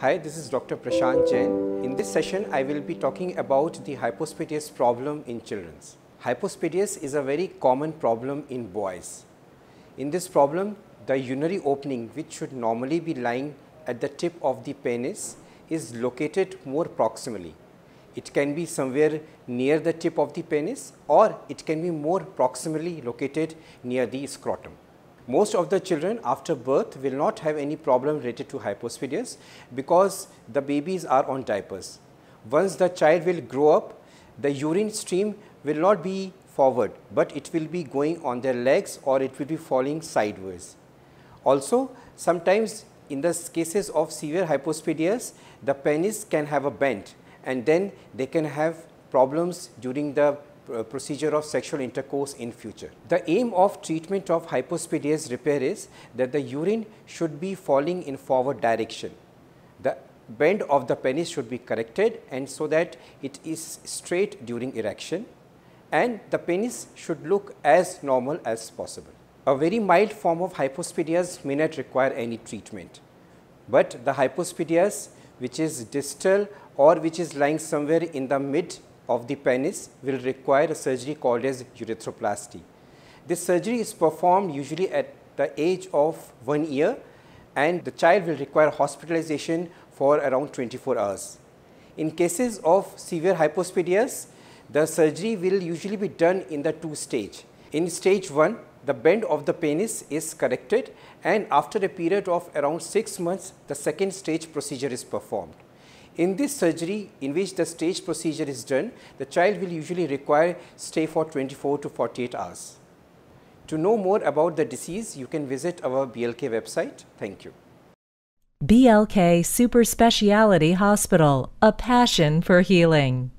Hi, this is Dr. Prashant Jain. In this session, I will be talking about the hypospadias problem in children. Hypospadias is a very common problem in boys. In this problem, the urinary opening which should normally be lying at the tip of the penis is located more proximally. It can be somewhere near the tip of the penis or it can be more proximally located near the scrotum. Most of the children after birth will not have any problem related to hypospadias because the babies are on diapers. Once the child will grow up, the urine stream will not be forward, but it will be going on their legs or it will be falling sideways. Also, sometimes in the cases of severe hypospadias, the penis can have a bend and then they can have problems during the Uh, procedure of sexual intercourse in future. The aim of treatment of hypospadias repair is that the urine should be falling in forward direction. The bend of the penis should be corrected and so that it is straight during erection and the penis should look as normal as possible. A very mild form of hypospadias may not require any treatment, but the hypospadias which is distal or which is lying somewhere in the mid of the penis will require a surgery called as urethroplasty. This surgery is performed usually at the age of 1 year and the child will require hospitalization for around 24 hours. In cases of severe hypospadias, the surgery will usually be done in the two stage. In stage 1, the bend of the penis is corrected and after a period of around 6 months, the second stage procedure is performed. In this surgery in which the stage procedure is done, the child will usually require stay for 24 to 48 hours. To know more about the disease, you can visit our BLK website. Thank you. BLK Super Speciality Hospital, a passion for healing.